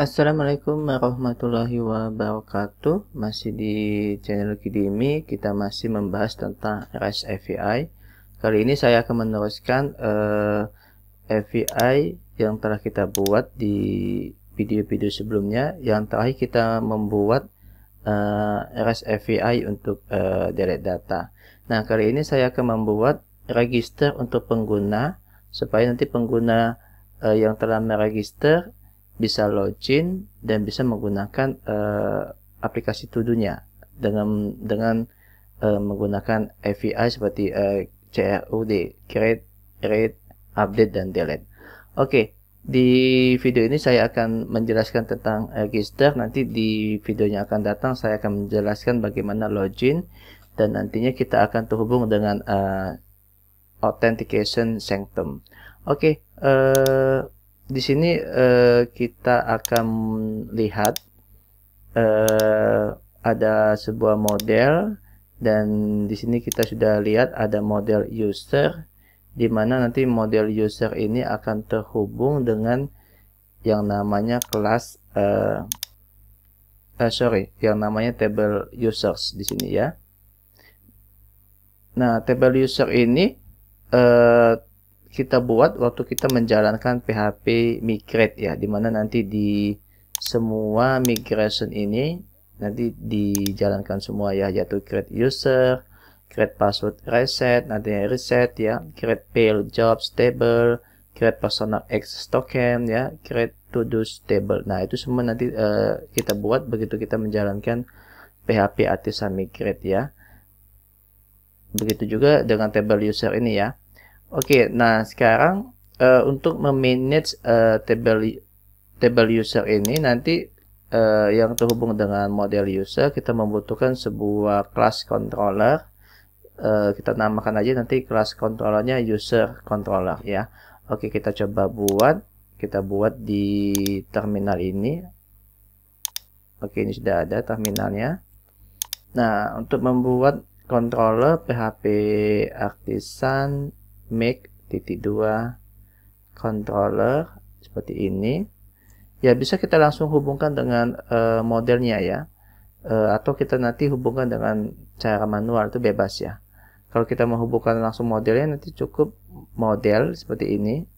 Assalamualaikum warahmatullahi wabarakatuh. Masih di channel Kidimi Kita masih membahas tentang REST API Kali ini saya akan meneruskan uh, eh, API yang telah kita buat di video-video sebelumnya. Yang terakhir kita membuat uh, eh, REST API untuk uh, delete data. Nah kali ini saya akan membuat register untuk pengguna Supaya nanti pengguna yang telah meregister bisa login dan bisa menggunakan uh, aplikasi tudunya dengan dengan uh, menggunakan API seperti uh, eh, CRUD, create, read, update dan delete. Oke, okay, di video ini saya akan menjelaskan tentang register. Nanti di videonya akan datang saya akan menjelaskan bagaimana login dan nantinya kita akan terhubung dengan uh, authentication sanctum. Oke, okay, uh, di sini uh, kita akan lihat uh, ada sebuah model dan di sini kita sudah lihat ada model user di mana nanti model user ini akan terhubung dengan yang namanya kelas uh, uh, sorry yang namanya table users di sini ya. Nah table user ini uh, kita buat waktu kita menjalankan PHP migrate ya di mana nanti di semua migration ini nanti dijalankan semua ya yaitu create user create password reset nanti reset ya create fail jobs table create personal access token ya create to do table nah itu semua nanti uh, kita buat begitu kita menjalankan PHP artisan migrate ya. Begitu juga dengan table user ini ya Oke, nah sekarang uh, untuk memanage uh, table table user ini nanti uh, yang terhubung dengan model user kita membutuhkan sebuah class controller. Uh, kita namakan aja nanti class controllernya user controller ya. Oke, kita coba buat. Kita buat di terminal ini. Oke, ini sudah ada terminalnya. Nah, untuk membuat controller PHP artisan make titik dua controller seperti ini. Ya bisa kita langsung hubungkan dengan uh, modelnya ya. Uh, atau kita nanti hubungkan dengan cara manual itu bebas ya. Kalau kita menghubungkan langsung modelnya nanti cukup model seperti ini.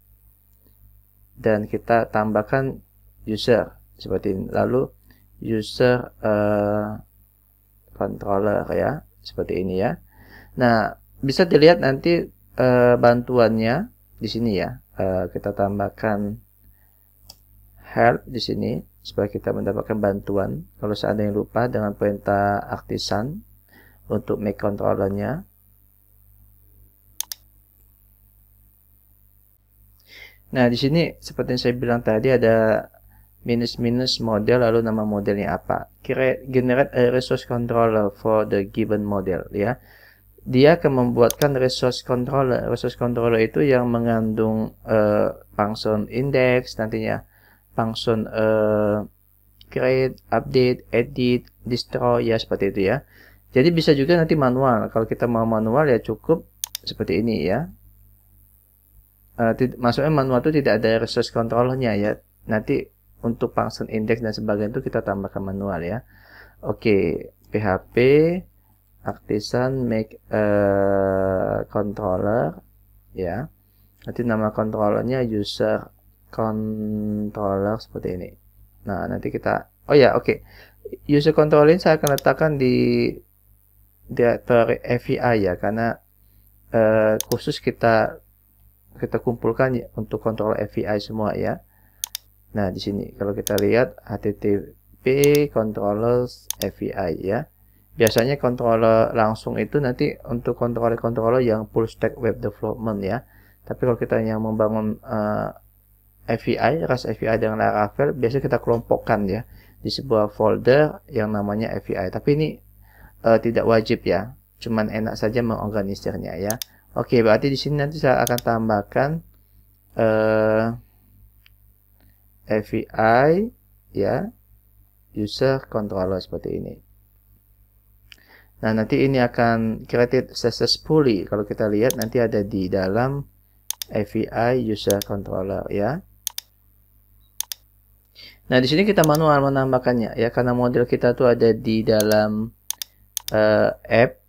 Dan kita tambahkan user seperti ini. Lalu user uh, controller ya seperti ini ya. Nah bisa dilihat nanti uh, bantuannya di sini ya. Uh, kita tambahkan help di sini supaya kita mendapatkan bantuan kalau seandainya lupa dengan perintah artisan untuk make controllernya. Nah, di sini seperti yang saya bilang tadi ada minus-minus model lalu nama modelnya apa. Generate a resource controller for the given model ya dia akan membuatkan resource controller. Resource controller itu yang mengandung uh, function index nantinya function uh, create, update, edit, destroy ya seperti itu ya. Jadi bisa juga nanti manual. Kalau kita mau manual ya cukup seperti ini ya. Uh, maksudnya manual itu tidak ada resource controllernya ya. Nanti untuk function index dan sebagainya itu kita tambahkan manual ya. Oke, okay. PHP artisan make a controller ya. Nanti nama controllernya user controller seperti ini. Nah nanti kita oh ya oke. Okay. user controller saya akan letakkan di directory API ya karena uh, khusus kita kita kumpulkan ya, untuk kontrol API semua ya. Nah di sini kalau kita lihat http controllers API ya biasanya controller langsung itu nanti untuk controller-controller yang full stack web development ya. Tapi kalau kita yang membangun uh, eh, API, REST API dengan Laravel biasanya kita kelompokkan ya di sebuah folder yang namanya API tapi ini uh, tidak wajib ya. Cuman enak saja mengorganisirnya ya. Oke berarti di sini nanti saya akan tambahkan uh, eh, API ya user controller seperti ini Nah, nanti ini akan created successfully. Kalau kita lihat nanti ada di dalam API user controller ya. Nah, di sini kita manual menambahkannya ya karena model kita tuh ada di dalam uh, app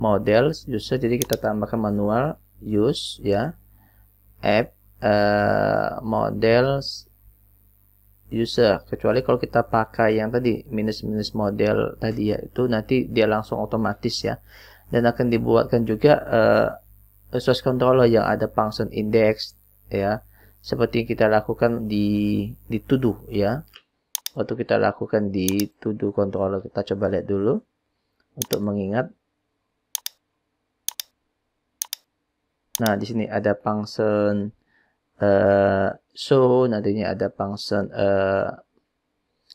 model user jadi kita tambahkan manual use ya app uh, models user. Kecuali kalau kita pakai yang tadi minus minus model tadi ya itu nanti dia langsung otomatis ya. Dan akan dibuatkan juga uh, resource controller yang ada function index ya. Seperti yang kita lakukan di di to ya. Waktu kita lakukan di to controller kita coba lihat dulu untuk mengingat. Nah di sini ada function uh, show nantinya ada function uh,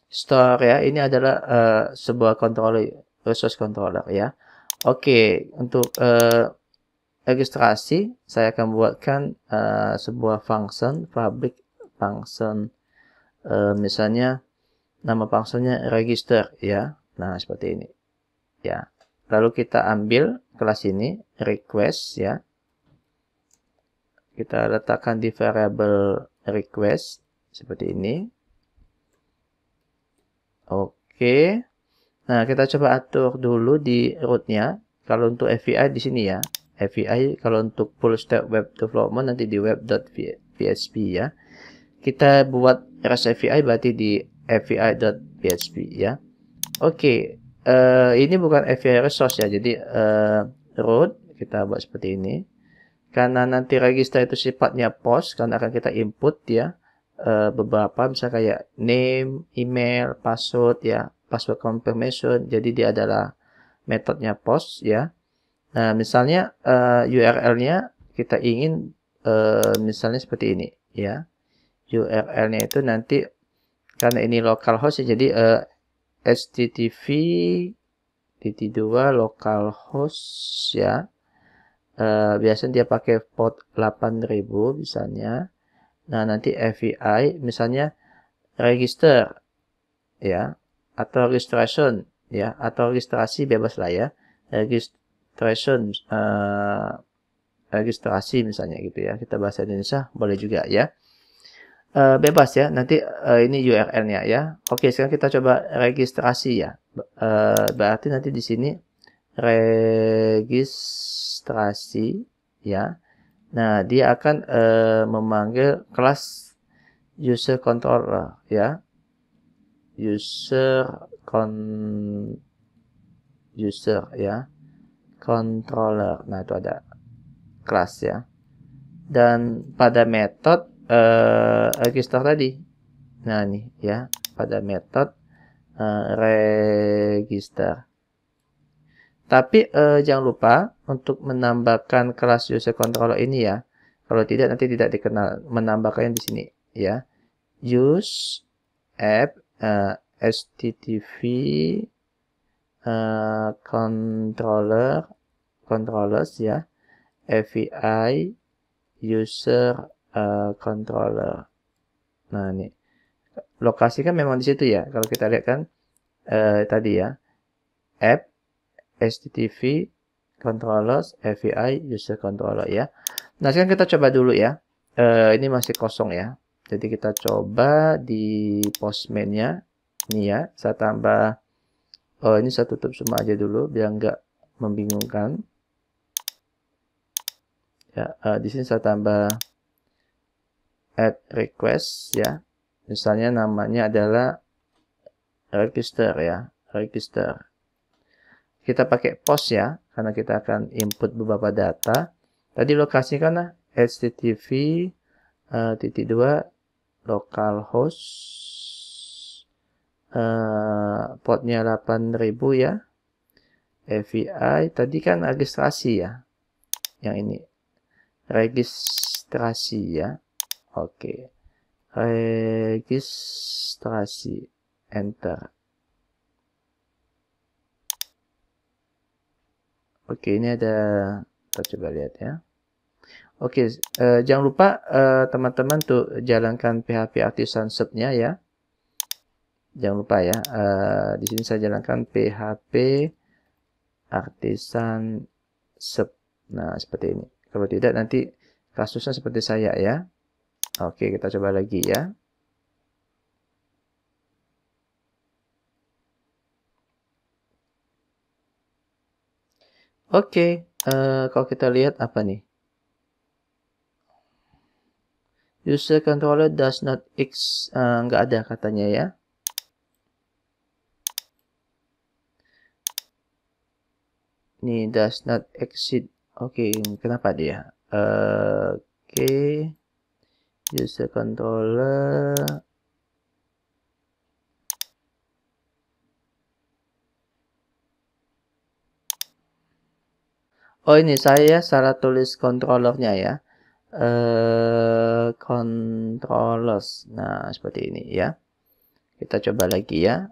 store ya ini adalah uh, sebuah controller resource controller ya oke okay, untuk uh, registrasi, saya akan buatkan uh, sebuah function, public function, uh, misalnya nama functionnya register, ya. Nah, seperti ini. Ya. Lalu kita ambil kelas ini, request, ya. Kita letakkan di variable request, seperti ini. Oke. Nah, kita coba atur dulu di rootnya. Kalau untuk API di sini ya, API kalau untuk full stack web development nanti di web.php ya. Kita buat REST API berarti di api.php ya. Oke, uh, ini bukan API resource ya. Jadi uh, root kita buat seperti ini. Karena nanti register itu sifatnya post karena akan kita input ya uh, beberapa misalnya kayak name, email, password ya, password confirmation. Jadi dia adalah metodenya post ya. Nah, misalnya uh, eh, URL-nya kita ingin uh, misalnya seperti ini ya. URL-nya itu nanti karena ini localhost ya, jadi uh, http titik dua localhost ya. Uh, biasanya dia pakai port 8000 misalnya. Nah, nanti API misalnya register ya atau registration ya atau registrasi bebas lah ya. Registration uh, registrasi misalnya gitu ya kita bahasa Indonesia boleh juga ya uh, bebas ya nanti uh, ini URL-nya ya oke sekarang kita coba registrasi ya uh, berarti nanti di sini registrasi ya nah dia akan uh, memanggil kelas user controller ya user con user ya controller. Nah, itu ada kelas ya. Dan pada metode uh, register tadi. Nah, ini ya, pada metode uh, register. Tapi uh, jangan lupa untuk menambahkan kelas user controller ini ya. Kalau tidak nanti tidak dikenal. Menambahkannya di sini ya. Use app uh, http uh, controller controllers ya. API user uh, controller. Nah ini. Lokasi kan memang di situ ya. Kalau kita lihat kan uh, tadi ya. App http controllers API user controller ya. Nah sekarang kita coba dulu ya. Uh, ini masih kosong ya. Jadi kita coba di postman-nya. Ini ya. Saya tambah oh ini saya tutup semua aja dulu biar nggak membingungkan. Ya uh, di sini saya tambah add request ya. Misalnya namanya adalah register ya. Register kita pakai post ya karena kita akan input beberapa data tadi lokasi karena http uh, titik dua localhost uh, portnya 8000 ya API tadi kan registrasi ya yang ini registrasi ya. Oke. Registrasi. Enter. Oke, ini ada kita coba lihat ya. Oke, uh, jangan lupa eh, teman-teman uh, tuh jalankan PHP Artisan Sub-nya ya. Jangan lupa ya. Uh, di sini saya jalankan PHP Artisan Sub. Nah, seperti ini. Kalau tidak nanti kasusnya seperti saya ya. Oke, kita coba lagi ya. Oke, uh, kalau kita lihat apa nih? User controller does not x uh, nggak ada katanya ya. Ini does not exit. Oke, okay, kenapa dia? Uh, Oke, okay. user controller Oh ini saya salah tulis controllernya ya. Uh, controllers. Nah seperti ini ya. Kita coba lagi ya.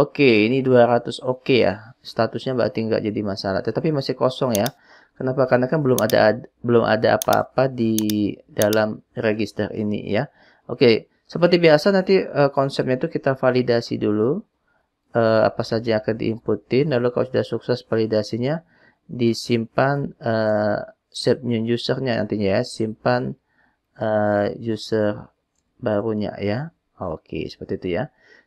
Oke, ini 200 oke ya. Statusnya berarti nggak jadi masalah. Tetapi masih kosong ya. Kenapa? Karena kan belum ada belum ada apa-apa di dalam register ini ya. Oke, seperti biasa nanti uh, konsepnya itu kita validasi dulu uh, apa saja yang akan diinputin lalu kalau sudah sukses validasinya disimpan uh, save new usernya nantinya ya simpan uh, user barunya ya. Oke seperti itu ya.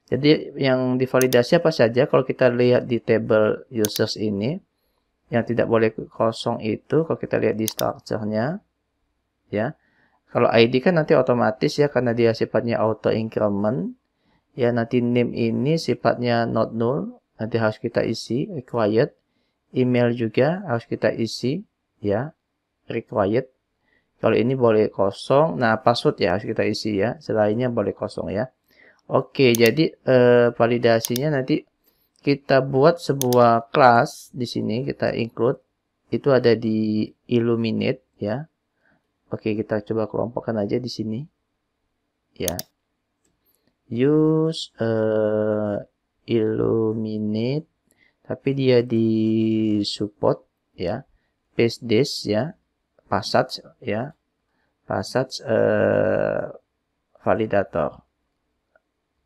Jadi yang divalidasi apa saja? Kalau kita lihat di table users ini yang tidak boleh kosong itu kalau kita lihat di structure-nya ya. Kalau ID kan nanti otomatis ya karena dia sifatnya auto increment ya nanti name ini sifatnya not null nanti harus kita isi required. Email juga harus kita isi ya required. Kalau ini boleh kosong nah password ya harus kita isi ya. Selainnya boleh kosong ya. Oke jadi eh, validasinya nanti kita buat sebuah kelas di sini kita include. Itu ada di illuminate ya. Oke kita coba kelompokkan aja di sini. Ya use uh, illuminate tapi dia di support ya. Paste this ya. Passage ya. Passage uh, validator.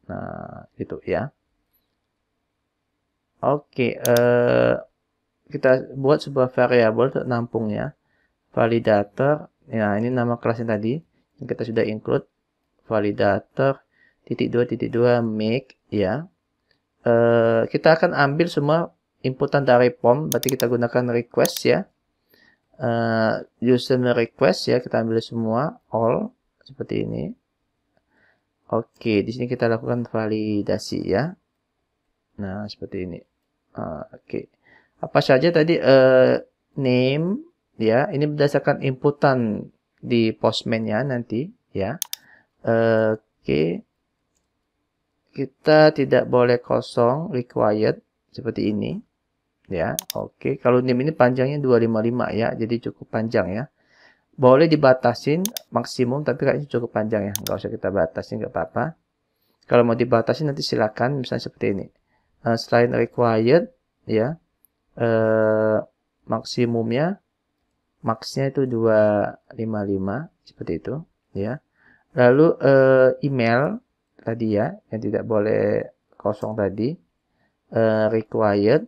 Nah itu ya. Oke okay, uh, kita buat sebuah variabel untuk nampung ya. Validator. Ya ini nama kelasnya tadi. Yang kita sudah include. Validator titik dua titik dua make ya. Uh, kita akan ambil semua inputan dari pom berarti kita gunakan request ya. Uh, user request ya kita ambil semua all seperti ini. Oke di sini kita lakukan validasi ya. Nah seperti ini. Uh, oke. Apa saja tadi uh, name ya ini berdasarkan inputan di postman ya nanti ya. Uh, oke kita tidak boleh kosong required seperti ini. Ya oke. Okay. kalau name ini panjangnya 255 ya jadi cukup panjang ya. Boleh dibatasin maksimum tapi kayaknya cukup panjang ya. Nggak usah kita batasi nggak apa-apa. Kalau mau dibatasi nanti silakan misalnya seperti ini. Uh, selain required ya uh, maksimumnya maxnya itu 255 seperti itu ya. Lalu uh, email tadi ya yang tidak boleh kosong tadi uh, required.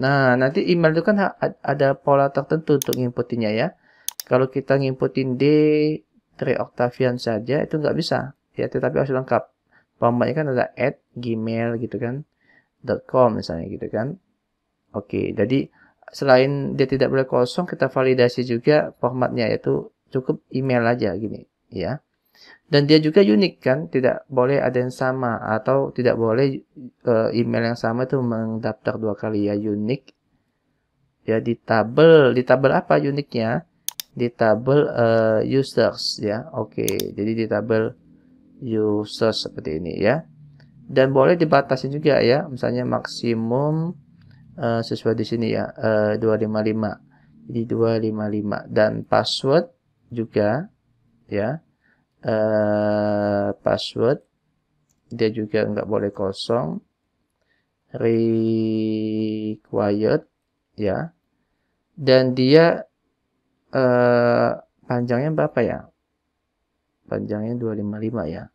Nah nanti email itu kan ada pola tertentu untuk nginputinnya ya. Kalau kita nginputin D 3 Octavian saja itu nggak bisa. Ya tetapi harus lengkap. Formatnya kan ada at gmail gitu kan .com misalnya gitu kan. Oke jadi selain dia tidak boleh kosong kita validasi juga formatnya yaitu cukup email aja gini ya dan dia juga unik kan? Tidak boleh ada yang sama atau tidak boleh uh, email yang sama itu mendaftar dua kali. Ya unik. Ya di tabel di tabel apa uniknya? Di tabel uh, users ya. Oke okay. jadi di tabel users seperti ini ya. Dan boleh dibatasi juga ya. Misalnya maksimum uh, sesuai di sini ya. Uh, 255 jadi 255 dan password juga ya uh, password. Dia juga nggak boleh kosong. Required ya. Dan dia uh, panjangnya berapa ya? Panjangnya 255 ya.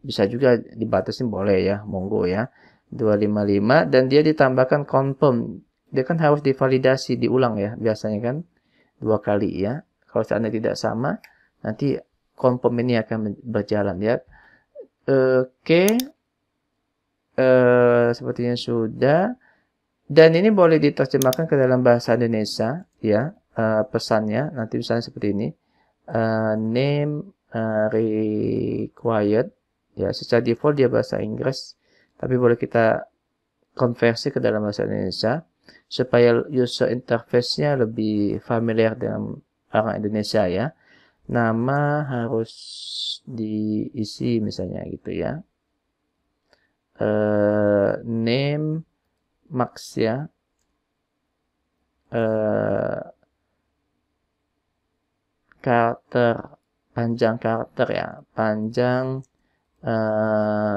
Bisa juga dibatasi boleh ya. Monggo ya. 255 dan dia ditambahkan confirm. Dia kan harus divalidasi diulang ya biasanya kan. Dua kali ya. Kalau seandainya tidak sama nanti confirm ini akan berjalan ya. Oke. Uh, sepertinya sudah. Dan ini boleh diterjemahkan ke dalam bahasa Indonesia, ya, uh, pesannya nanti misalnya seperti ini, uh, name uh, required, ya, secara default dia bahasa Inggris, tapi boleh kita konversi ke dalam bahasa Indonesia supaya user interface-nya lebih familiar dengan orang Indonesia ya. Nama harus diisi misalnya gitu ya. Uh, name max ya. Uh, karakter panjang karakter ya panjang uh,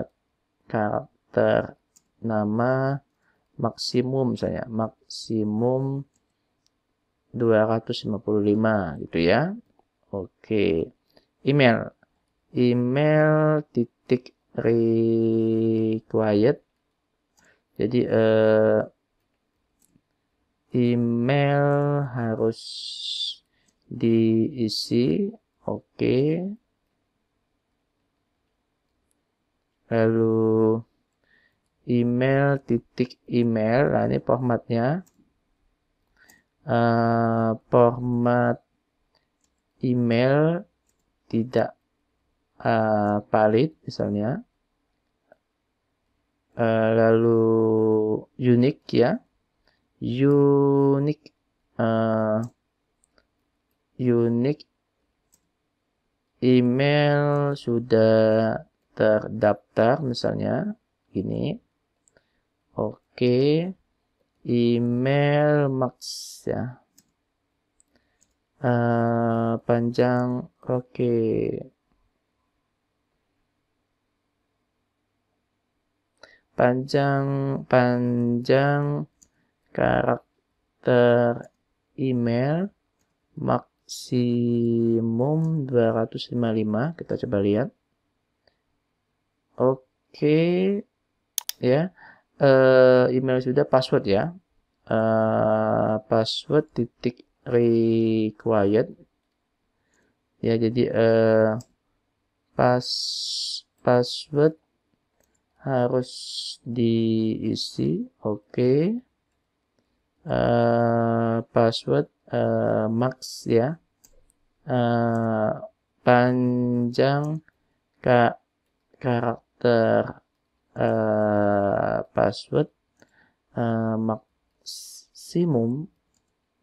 karakter nama maksimum misalnya maksimum 255 gitu ya oke. Email. Email titik required. Jadi eh, email harus diisi. Oke. Lalu email titik email. Nah ini formatnya. Uh, format email tidak uh, valid misalnya. Uh, lalu unique ya. Unique uh, unique email sudah terdaftar misalnya. Ini oke. Email max ya uh, panjang oke. Panjang panjang karakter email maksimum 255 kita coba lihat. Oke ya. Uh, email sudah password ya. Uh, password titik required ya jadi uh, pas password harus diisi oke okay. uh, password uh, max ya uh, panjang ka karakter uh, password uh, maksimum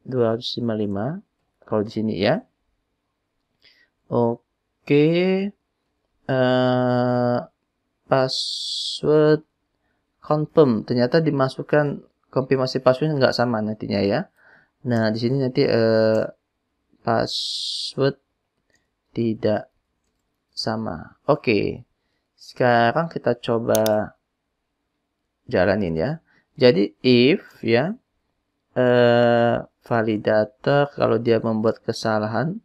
255 kalau di sini ya. Oke. Okay. uh, password confirm. Ternyata dimasukkan konfirmasi password nggak sama nantinya ya. Nah di sini nanti eh, password tidak sama. Oke. Okay. sekarang kita coba jalanin ya. Jadi if ya eh, validator kalau dia membuat kesalahan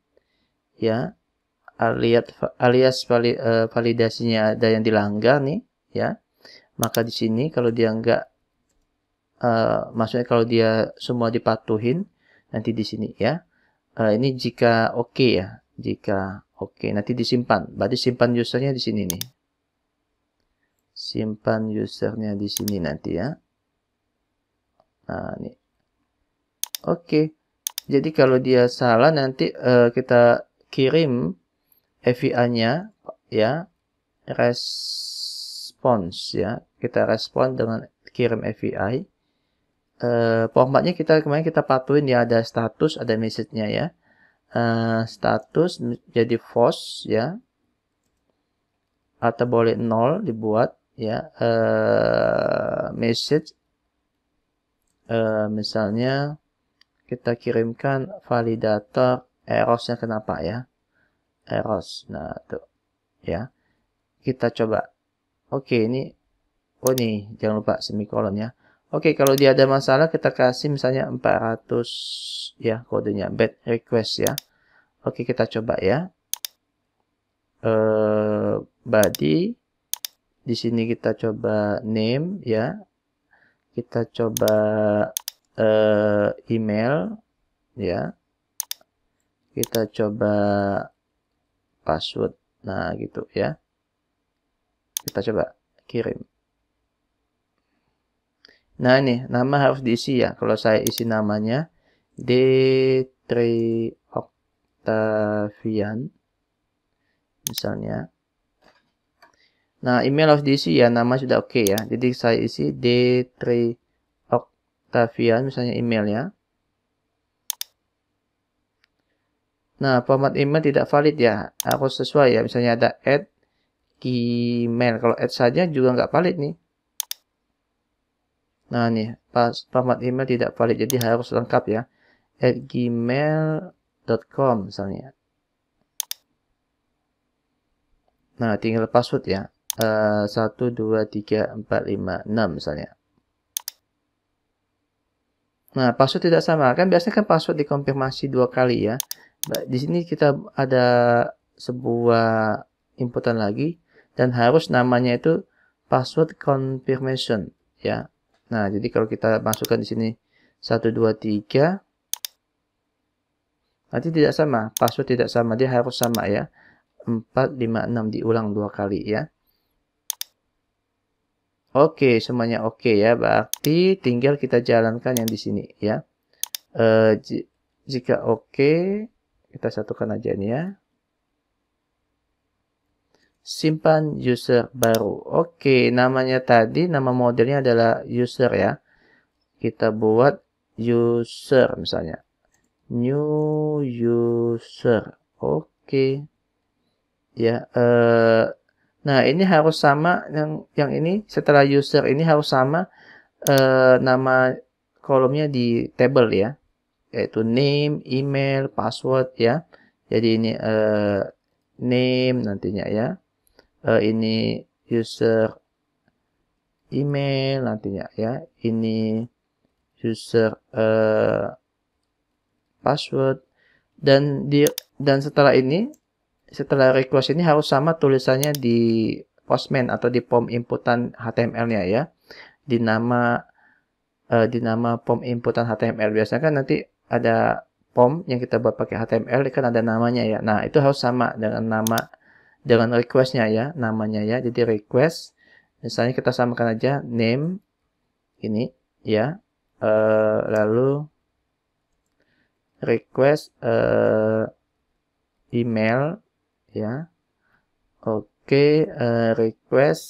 ya alias alias eh, validasinya ada yang dilanggar nih ya maka di sini kalau dia enggak uh, maksudnya kalau dia semua dipatuhin nanti di sini ya. Uh, ini jika oke okay ya jika oke okay. nanti disimpan. Berarti simpan usernya di sini nih. Simpan usernya di sini nanti ya. Nah ini oke. Jadi kalau dia salah nanti uh, kita kirim API-nya ya response ya. Kita respon dengan kirim API uh, formatnya kita kemarin kita patuhin ya ada status ada message-nya ya. Uh, status jadi false ya. Atau boleh nol dibuat ya. Uh, message uh, misalnya kita kirimkan validator errornya kenapa ya. Eros. Nah tuh ya. Kita coba. Oke ini oh nih jangan lupa semikolon ya. Oke kalau dia ada masalah kita kasih misalnya 400 ya kodenya. Bad request ya. Oke kita coba ya. Uh, body. Di sini kita coba name ya. Kita coba uh, email ya kita coba password. Nah, gitu ya. Kita coba kirim. Nah, ini nama harus diisi ya. Kalau saya isi namanya D3 Octavian misalnya. Nah, email harus diisi ya. Nama sudah oke okay ya. Jadi saya isi D3 Octavian misalnya email ya. Nah, format email tidak valid ya. Harus sesuai ya. Misalnya ada add email. Kalau add saja juga nggak valid nih. Nah nih, pas format email tidak valid, jadi harus lengkap ya. At gmail.com misalnya. Nah, tinggal password ya. Uh, 1, 2, 3, 4, 5, 6 misalnya. Nah, password tidak sama. Kan biasanya kan password dikonfirmasi dua kali ya. Di sini kita ada sebuah inputan lagi dan harus namanya itu password confirmation ya. Nah, jadi kalau kita masukkan di sini 1 2 3 nanti tidak sama, password tidak sama, dia harus sama ya. 4 5 6 diulang dua kali ya. Oke, semuanya oke ya. Berarti tinggal kita jalankan yang di sini ya. E, jika oke, kita satukan aja ini ya simpan user baru. Oke, namanya tadi, nama modelnya adalah user ya. Kita buat user misalnya. New user. Oke. Ya, eh, nah ini harus sama yang yang ini setelah user ini harus sama eh, nama kolomnya di table ya. Yaitu name, email, password ya. Jadi ini eh, name nantinya ya uh, ini user email nantinya ya ini user uh, password dan di dan setelah ini setelah request ini harus sama tulisannya di postman atau di form inputan HTML-nya ya. Di nama uh, di nama form inputan HTML biasanya kan nanti ada form yang kita buat pakai HTML kan ada namanya ya. Nah itu harus sama dengan nama dengan requestnya ya namanya ya. Jadi request misalnya kita samakan aja name ini ya uh, lalu request uh, email ya oke okay, uh, eh, request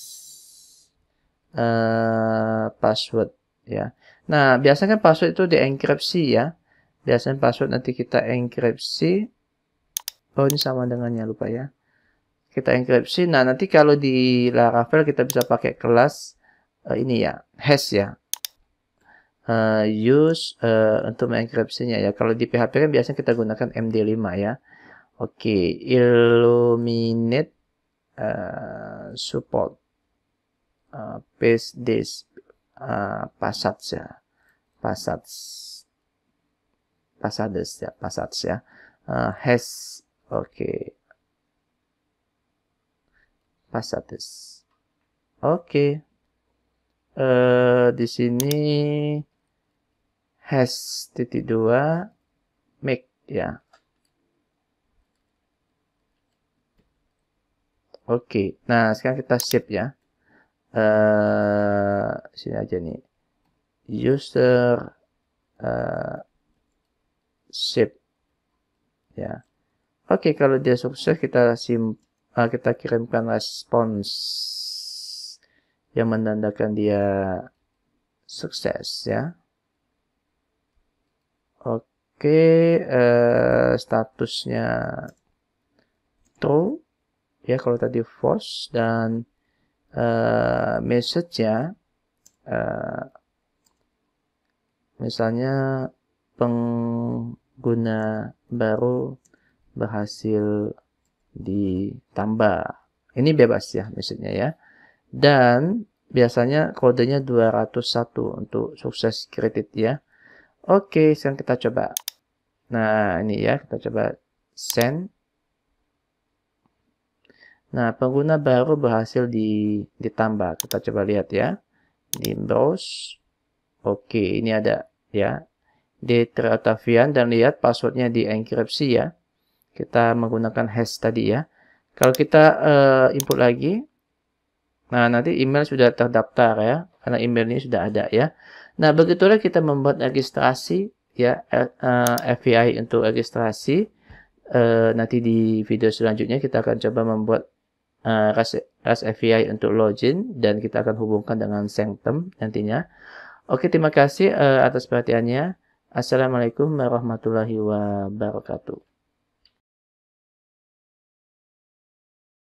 uh, password ya nah biasanya password itu dienkripsi ya biasanya password nanti kita enkripsi oh ini sama dengannya lupa ya kita enkripsi. Nah, nanti kalau di Laravel kita bisa pakai kelas uh, ini ya, hash ya. Uh, use uh, untuk mengenkripsinya ya. Kalau di PHP kan biasanya kita gunakan MD5 ya. Oke, okay. illuminate uh, support uh, paste this uh, passage ya. Passage passades ya, passage ya. Uh, hash oke. Okay passages. Oke. Okay. Uh, di sini has titik dua make ya. Oke. Okay. Nah, sekarang kita save ya. Uh, sini aja nih. User uh, save ya. Oke, okay, kalau dia sukses kita simpan uh, kita kirimkan respons yang menandakan dia sukses ya. Oke, uh, statusnya true ya kalau tadi false dan uh, message-nya uh, misalnya pengguna baru berhasil ditambah. Ini bebas ya maksudnya ya. Dan biasanya kodenya 201 untuk sukses kredit ya. Oke, sekarang kita coba. Nah, ini ya, kita coba send. Nah, pengguna baru berhasil di, ditambah. Kita coba lihat ya. Di browse. Oke, ini ada ya. Di Octavian dan lihat passwordnya di enkripsi ya kita menggunakan hash tadi ya. Kalau kita uh, input lagi, Nah, nanti email sudah terdaftar ya, karena emailnya sudah ada ya. Nah, begitulah kita membuat registrasi ya eh, API untuk registrasi. Uh, nanti di video selanjutnya kita akan coba membuat REST, REST API untuk login dan kita akan hubungkan dengan Sanctum nantinya. Oke, terima kasih uh, atas perhatiannya. Assalamualaikum warahmatullahi wabarakatuh.